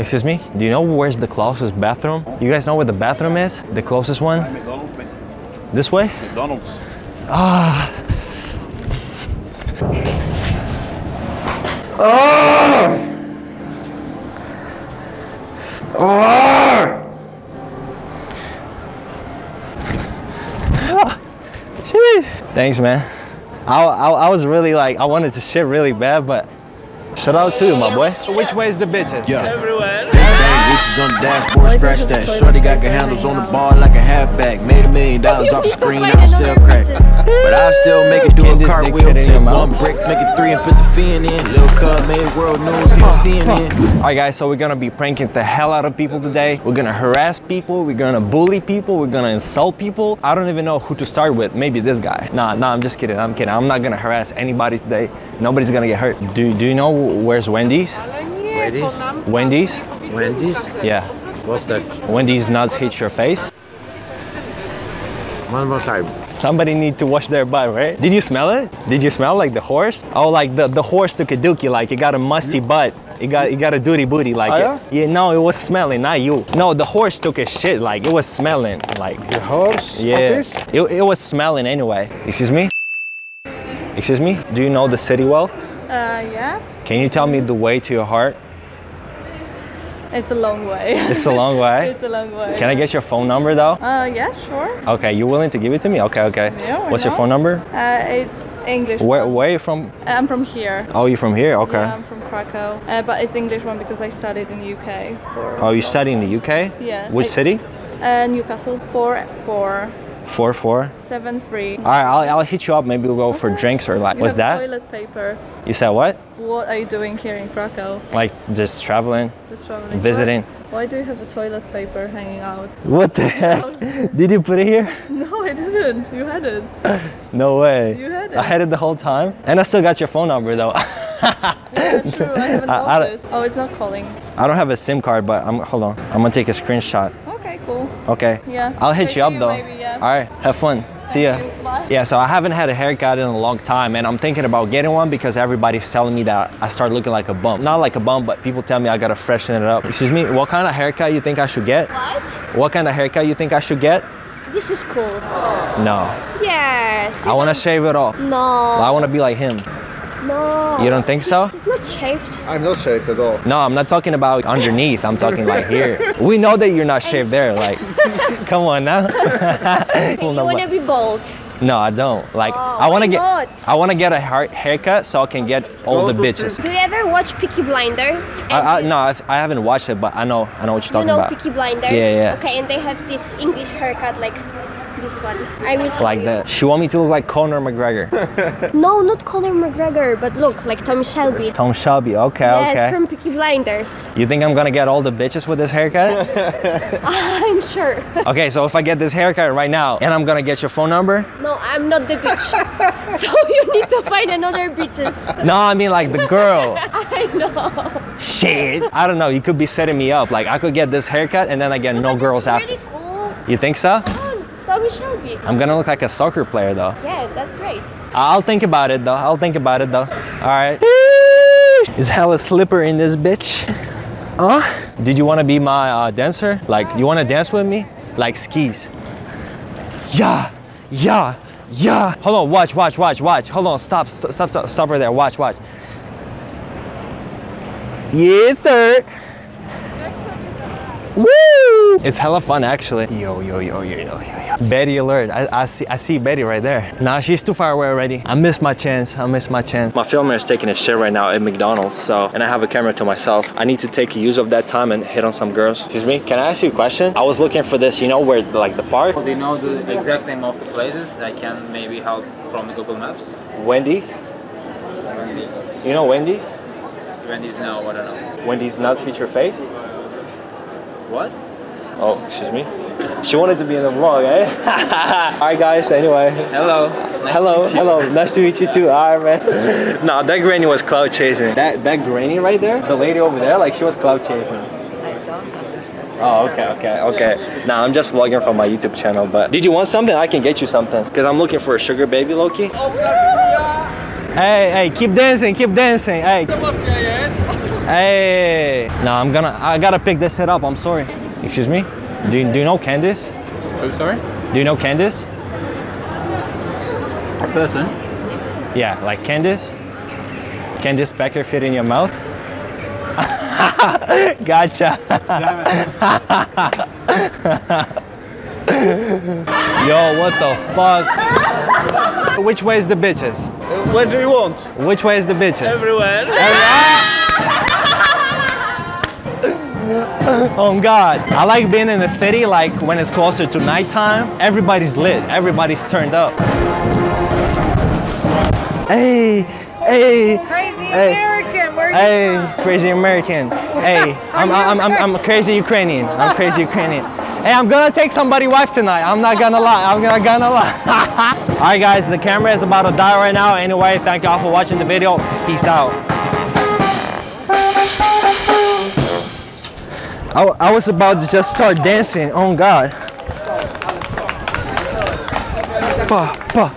Excuse me? Do you know where's the closest bathroom? You guys know where the bathroom is? The closest one? This way? McDonald's. Ah. Oh! Shit. Thanks, man. I, I, I was really like, I wanted to shit really bad, but shout out to you, my boy. Which way is the bitches? Yeah. Everywhere. Bang, on the dashboard, scratch that. Shorty got good handles on the bar like a halfback. Made a million dollars off the screen, I don't sell crack. But I still make it do a this dick cartwheel. fit in your Take one brick, make it three, and put the fiend in. Lil' cub made world news, he on CNN. All right, guys, so we're gonna be pranking the hell out of people today. We're gonna harass people, we're gonna bully people, we're gonna insult people. I don't even know who to start with. Maybe this guy. Nah, nah, I'm just kidding. I'm kidding. I'm not gonna harass anybody today. Nobody's gonna get hurt. Do, do you know where's Wendy's? Wendy's? Wendy's? Wendy's? Yeah. What's that? Wendy's nuts hit your face. One more time. Somebody need to wash their butt, right? Did you smell it? Did you smell like the horse? Oh, like the, the horse took a dookie, like it got a musty butt. It got it got a duty booty, like Oh, it. Yeah, no, it was smelling, not you. No, the horse took a shit, like it was smelling, like The horse? yeah. It, it was smelling anyway. Excuse me? Excuse me? Do you know the city well? Uh, yeah, Can you tell me the way to your heart? It's a long way. It's a long way. it's a long way. Can I get your phone number though? Uh, yeah, sure. Okay, you willing to give it to me? Okay, okay. Yeah, What's your phone number? Uh, it's English. Where one. where are you from? I'm from here. Oh, you from here? Okay. Yeah, I'm from Krakow. Uh, but it's English one because I studied in the UK. For, Oh, you studied in the UK? Yeah. Which I- city? Uh, Newcastle. Four four Four four. seven three. All right, I'll, I'll hit you up. Maybe we'll go for drinks or like. You What's that? Toilet paper. You said what? What are you doing here in Krakow? Like just traveling, Just traveling. visiting. Why, why do you have a toilet paper hanging out? What the heck? Did you put it here? No, I didn't. You had it. No way. You had it. I had it the whole time, and I still got your phone number though. Yeah, true. I haven't I- I. Oh, it's not calling. I don't have a SIM card, but I'm hold on. I'm gonna take a screenshot. Okay, cool. Okay. Yeah. I'll hit you up you though. maybe, yeah. All right. Have fun. See ya. Thank you. Bye. Yeah, so I haven't had a haircut in a long time and I'm thinking about getting one because everybody's telling me that I start looking like a bum. Not like a bum, but people tell me I gotta freshen it up. Excuse me, what kind of haircut you think I should get? What? What kind of haircut you think I should get? This is cool. No. Yes. I wanna shave it off. No. I wanna be like him. No. You don't think so? It's not shaved. I'm not shaved at all. No, I'm not talking about underneath. I'm talking like here. We know that you're not shaved there. Like, come on now. you wanna be bald. No, I don't. Like, Oh, I wanna get, not? I wanna get a hair- haircut so I can get all the bitches. Do you ever watch Peaky Blinders? I, I, no, I've, I haven't watched it, but I know, I know what you're talking You know about. Peaky Blinders? Yeah, yeah. Okay, and they have this English haircut like this one. I will Like you. that. She want me to look like Conor McGregor. No, not Conor McGregor, but look, like Tom Shelby. Tom Shelby. Okay, yes, okay. from Peaky Blinders. You think I'm gonna get all the bitches with this haircut? I'm sure. okay, so if I get this haircut right now and I'm gonna get your phone number? No, I'm not the bitch. so you need to find another bitches. No, I mean like the girl. I know. Shit. I don't know. You could be setting me up. Like I could get this haircut and then I get no girls after. really cool. You think so? Oh, Tommy Shelby. I'm gonna look like a soccer player though. Yeah, that's great. I'll think about it though. I'll think about it though. All right. It's hella slipper in this bitch. Huh? Did you want to be my uh, dancer? Like, you want to dance with me? Like skis. Yeah, yeah, yeah. Hold on, watch, watch, watch, watch. Hold on, stop, stop, stop, stop right there. Watch, watch. Yes, sir. Woo! It's hella fun actually. Yo, yo, yo, yo, yo, yo, yo. Betty alert. I, I see I see Betty right there. Nah, she's too far away already. I missed my chance. I missed my chance. My filmer is taking a shit right now at McDonald's, so and I have a camera to myself. I need to take use of that time and hit on some girls. Excuse me, can I ask you a question? I was looking for this, you know where like the park? Do you know the exact name of the places? I can maybe help from Google Maps. Wendy's? Wendy. You know Wendy's? Wendy's no, I don't know. Wendy's nuts hit your face? What? Oh, excuse me. She wanted to be in the vlog, eh? Alright guys, anyway. Hello. Nice hello, to meet you. hello. Nice to meet you too. Alright, man. no, that granny was cloud chasing. That that granny right there, the lady over there, like she was cloud chasing. I don't understand. Oh, okay, okay, okay. Nah, I'm just vlogging from my YouTube channel, but did you want something? I can get you something. Because I'm looking for a sugar baby, Loki. Hey, hey, keep dancing, keep dancing. Hey. Hey. No, I'm gonna, I gotta pick this shit up. I'm sorry. Excuse me? Do you, do you know Candice? Oh, sorry? Do you know Candice? A person? Yeah, like Candice. Candice Becker fit in your mouth? gotcha. Yo, what the fuck? Which way is the bitches? What do you want? Which way is the bitches? Everywhere. Oh God. I like being in the city like when it's closer to nighttime. Everybody's lit. Everybody's turned up. Hey, hey. Crazy Hey. American, where Hey, crazy American. Hey, I'm, I'm, I'm, I'm a crazy Ukrainian. I'm crazy Ukrainian. Hey, I'm gonna take somebody wife tonight. I'm not gonna lie. I'm not gonna lie. all right, guys, the camera is about to die right now. Anyway, thank y'all for watching the video. Peace out. I, I was about to just start dancing. Oh God. Bah, bah,